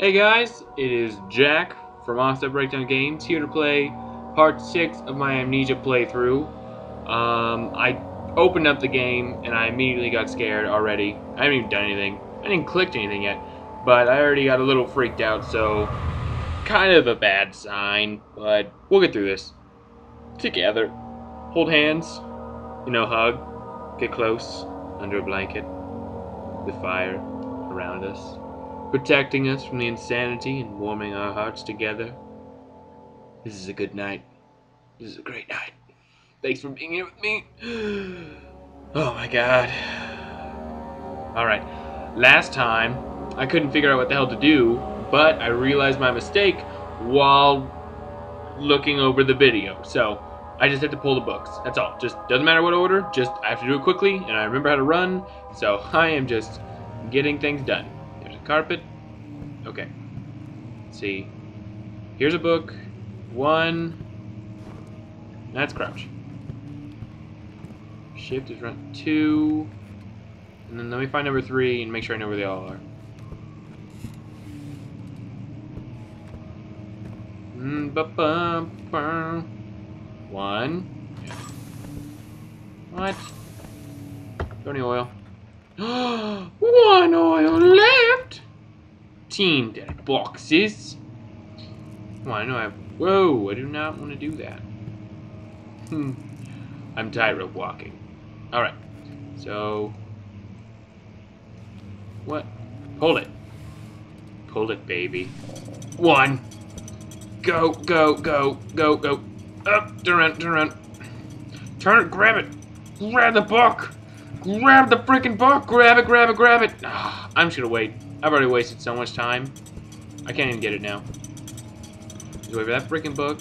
Hey guys, it is Jack from Offset Breakdown Games here to play part 6 of my Amnesia playthrough. Um, I opened up the game and I immediately got scared already. I haven't even done anything. I didn't clicked anything yet, but I already got a little freaked out, so kind of a bad sign, but we'll get through this. Together. Hold hands, you know, hug, get close, under a blanket, with fire around us protecting us from the insanity and warming our hearts together. This is a good night. This is a great night. Thanks for being here with me. Oh my god. Alright, last time I couldn't figure out what the hell to do, but I realized my mistake while looking over the video. So I just have to pull the books. That's all. Just doesn't matter what order, just I have to do it quickly, and I remember how to run, so I am just getting things done carpet. Okay. Let's see. Here's a book. One. That's crouch. Shift is run two. And then let me find number three and make sure I know where they all are. Mm. One. What? Need oil. One oil left. Team dead boxes. On, I know I have. Whoa! I do not want to do that. Hmm. I'm tightrope walking. All right. So. What? Pull it. Pull it, baby. One. Go, go, go, go, go. Up, turn around, turn it, grab it. Grab the book. Grab the freaking book! Grab it, grab it, grab it! Oh, I'm just gonna wait. I've already wasted so much time. I can't even get it now. Just wait for that freaking book.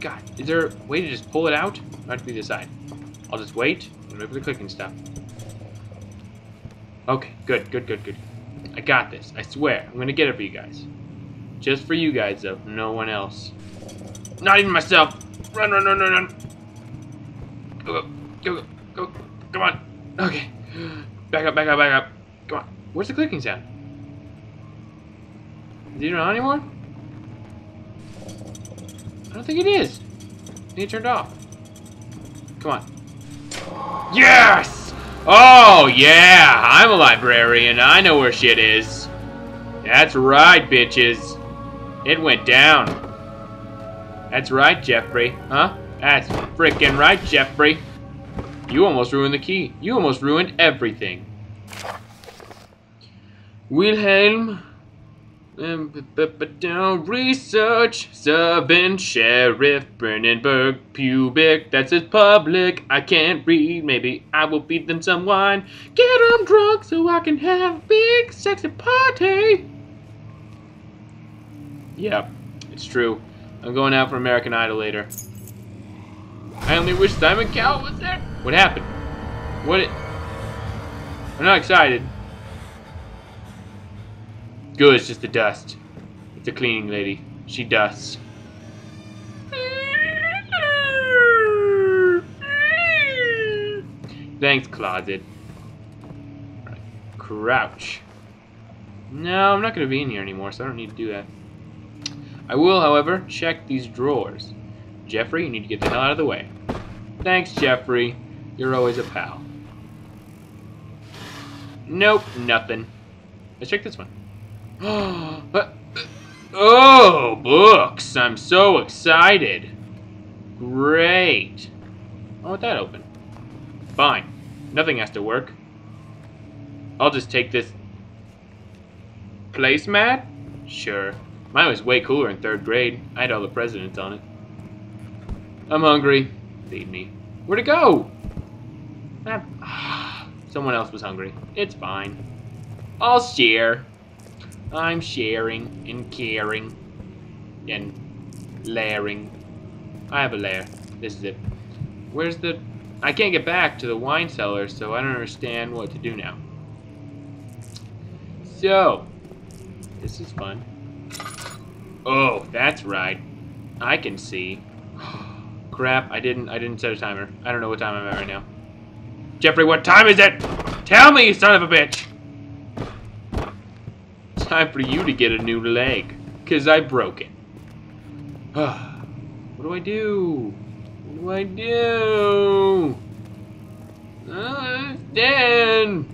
God, is there a way to just pull it out? I have to be this side. I'll just wait and wait for the clicking stuff. Okay, good, good, good, good. I got this. I swear. I'm gonna get it for you guys. Just for you guys, though. No one else. Not even myself. Run, run, run, run, run. Go, go, go, go. Come on. Okay. Back up, back up, back up. Come on. Where's the clicking sound? Is it on anymore? I don't think it is. It turned off. Come on. Yes! Oh, yeah! I'm a librarian. I know where shit is. That's right, bitches. It went down. That's right, Jeffrey. Huh? That's freaking right, Jeffrey. You almost ruined the key. You almost ruined everything. Wilhelm. Um, research, Subin, Sheriff, Brandenburg, Pubic, that's his public. I can't read, maybe I will feed them some wine. Get them drunk so I can have big sexy party. Yeah, it's true. I'm going out for American Idol later. I only wish Simon Cowell was there. What happened? What? It, I'm not excited. Good, it's just the dust. It's a cleaning lady. She dusts. Thanks, closet. Right. Crouch. No, I'm not going to be in here anymore, so I don't need to do that. I will, however, check these drawers. Jeffrey, you need to get the hell out of the way. Thanks, Jeffrey. You're always a pal. Nope, nothing. Let's check this one. oh, books! I'm so excited. Great. I want that open. Fine. Nothing has to work. I'll just take this placemat? Sure. Mine was way cooler in third grade. I had all the presidents on it. I'm hungry. Feed me. Where'd it go? Ah, someone else was hungry. It's fine. I'll share. I'm sharing and caring and layering. I have a lair. This is it. Where's the... I can't get back to the wine cellar, so I don't understand what to do now. So, this is fun. Oh, that's right. I can see. Crap, I didn't I didn't set a timer. I don't know what time I'm at right now. Jeffrey, what time is it? Tell me, you son of a bitch! Time for you to get a new leg. Because I broke it. what do I do? What do I do? Oh, Dan!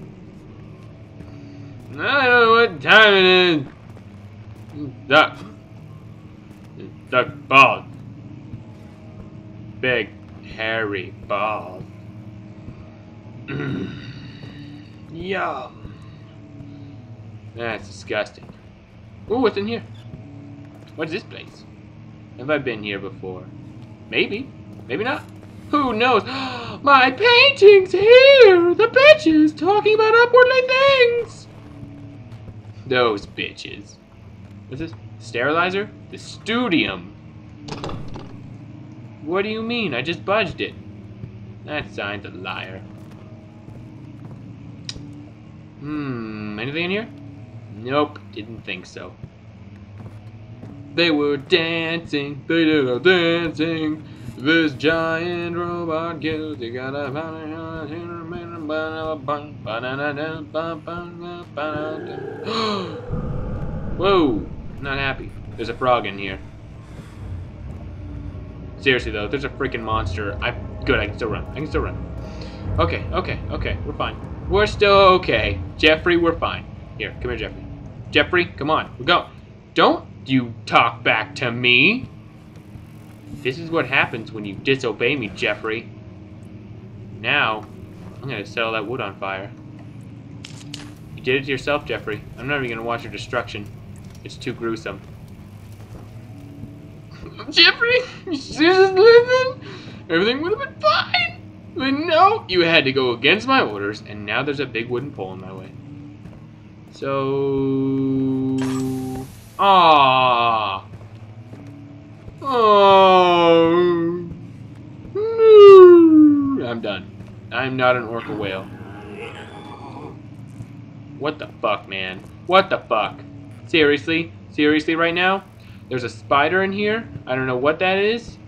I don't know what time it is. Duck. Duck bald. Big, hairy bald. Yum. That's disgusting. Ooh, what's in here? What is this place? Have I been here before? Maybe. Maybe not. Who knows? My painting's here! The bitches talking about upwardly things! Those bitches. What's this? Sterilizer? The studium. What do you mean? I just budged it. That sign's a liar. Hmm, anything in here? Nope, didn't think so. They were dancing, they did a dancing. This giant robot kills you gotta Whoa, not happy. There's a frog in here. Seriously though, there's a freaking monster. I good, I can still run. I can still run. Okay, okay, okay, we're fine. We're still okay. Jeffrey, we're fine. Here, come here, Jeffrey. Jeffrey, come on, we go. Don't you talk back to me. This is what happens when you disobey me, Jeffrey. Now, I'm gonna set that wood on fire. You did it to yourself, Jeffrey. I'm not even gonna watch your destruction. It's too gruesome. Jeffrey, you seriously living? Everything would have been fine. But no, you had to go against my orders, and now there's a big wooden pole in my way. So... Ah. Oh. I'm done. I'm not an orca whale. What the fuck, man? What the fuck? Seriously? Seriously right now? There's a spider in here. I don't know what that is.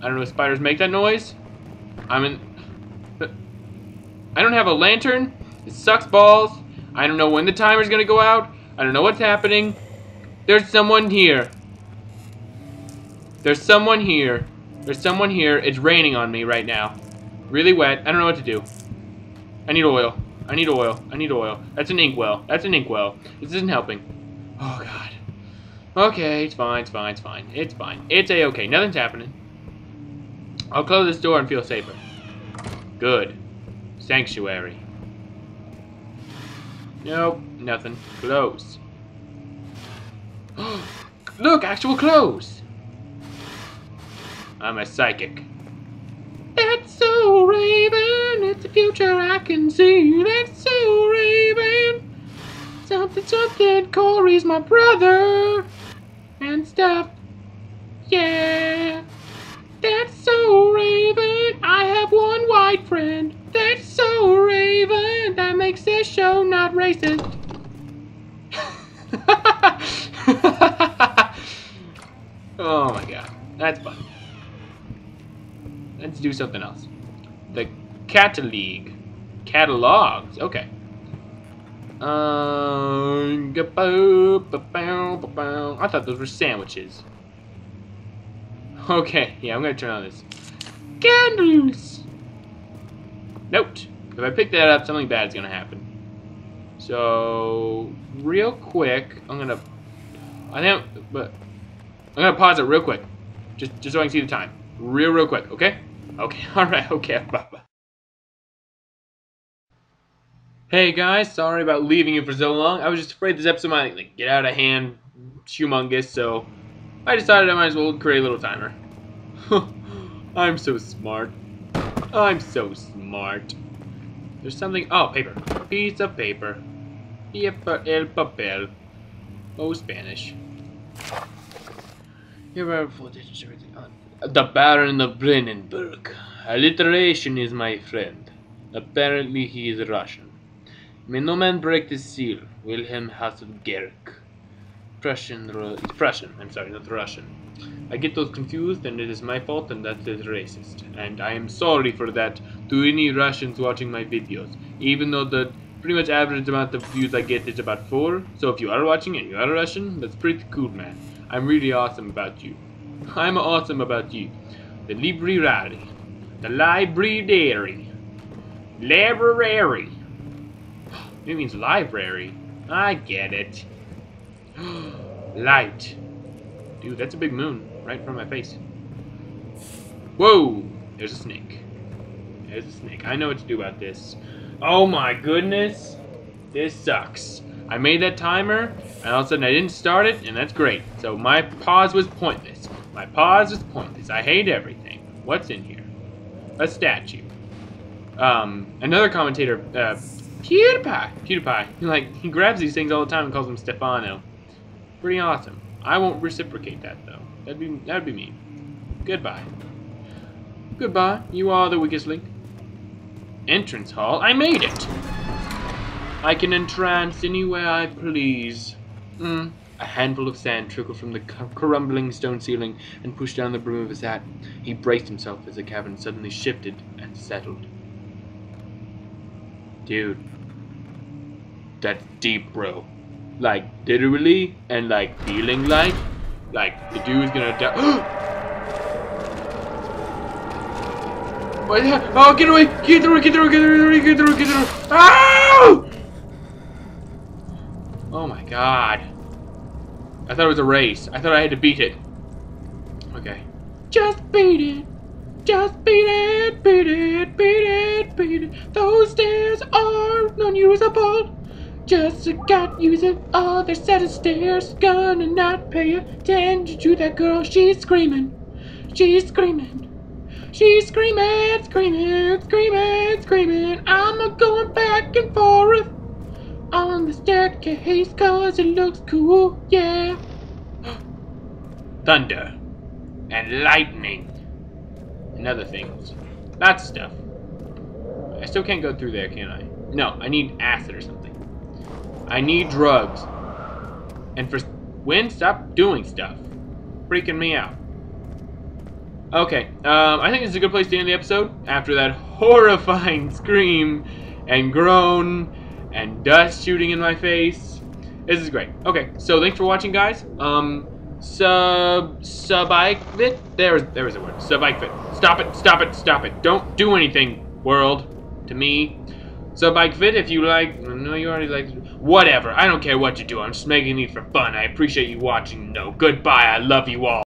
I don't know if spiders make that noise. I'm in... I don't have a lantern. It sucks balls. I don't know when the timer's gonna go out. I don't know what's happening. There's someone here. There's someone here. There's someone here. It's raining on me right now. Really wet. I don't know what to do. I need oil. I need oil. I need oil. That's an inkwell. That's an inkwell. This isn't helping. Oh, God. Okay, it's fine, it's fine, it's fine. It's fine. It's a-okay. Nothing's happening. I'll close this door and feel safer. Good. Sanctuary. Nope, nothing. Close. Look, actual clothes! I'm a psychic. That's so Raven, it's the future I can see. That's so Raven. Something, something, Cory's my brother. And stuff. Yeah. That's so Raven, I have one white friend. Racist. oh my god, that's fun. Let's do something else. The catalog. Catalogs, okay. Um, I thought those were sandwiches. Okay, yeah, I'm gonna turn on this. Candles! Note, if I pick that up, something bad is gonna happen. So, real quick, I'm gonna, I think, but, I'm gonna pause it real quick. Just, just so I can see the time. Real, real quick, okay? Okay, alright, okay, bye-bye. Hey guys, sorry about leaving you for so long. I was just afraid this episode might like, get out of hand, humongous, so I decided I might as well create a little timer. I'm so smart. I'm so smart. There's something. Oh, paper. Piece of paper. Uh, el papel. Oh, Spanish. Here are uh, The Baron of Brandenburg. Alliteration is my friend. Apparently he is Russian. May no man break the seal. Wilhelm Hasselgerk. Prussian, it's Prussian, I'm sorry, not Russian. I get those confused and it is my fault and that is racist. And I am sorry for that to any Russians watching my videos. Even though the pretty much average amount of views I get is about four. So if you are watching and you are a Russian, that's pretty cool, man. I'm really awesome about you. I'm awesome about you. The library. The library. Library. It means library. I get it. Light. Dude, that's a big moon right in front of my face. Whoa! There's a snake. There's a snake. I know what to do about this. Oh my goodness. This sucks. I made that timer, and all of a sudden I didn't start it, and that's great. So my pause was pointless. My pause was pointless. I hate everything. What's in here? A statue. Um, another commentator, uh, PewDiePie. PewDiePie. Like, he grabs these things all the time and calls them Stephano. Pretty awesome. I won't reciprocate that, though. That'd be, that'd be mean. Goodbye. Goodbye. You are the weakest link. Entrance hall. I made it! I can entrance anywhere I please. Hmm. A handful of sand trickled from the crumbling stone ceiling and pushed down the brim of his hat. He braced himself as the cabin suddenly shifted and settled. Dude. That's deep, bro. Like, literally, and like, feeling like, like, the dude's gonna die. Oh, get away! Get through! Get through! Get through! Get through! Get through! Oh! Oh my god. I thought it was a race. I thought I had to beat it. Okay. Just beat it. Just beat it, beat it, beat it, beat it. Those stairs are unusable. Just got using other oh, set of stairs. Gonna not pay attention to that girl. She's screaming. She's screaming. She's screaming, screaming, screaming, screaming. I'm a going back and forth on the staircase cause it looks cool, yeah. Thunder and lightning and other things. That stuff. I still can't go through there, can I? No, I need acid or something. I need drugs. And for when stop doing stuff. Freaking me out. Okay, um, I think this is a good place to end the episode after that horrifying scream and groan and dust shooting in my face. This is great. Okay, so thanks for watching, guys. Um, sub, subikevit? There, there is a word. Subikevit. Stop it, stop it, stop it. Don't do anything, world, to me. Subikevit if you like. No, you already like. Whatever. I don't care what you do. I'm just making these for fun. I appreciate you watching. No, goodbye. I love you all.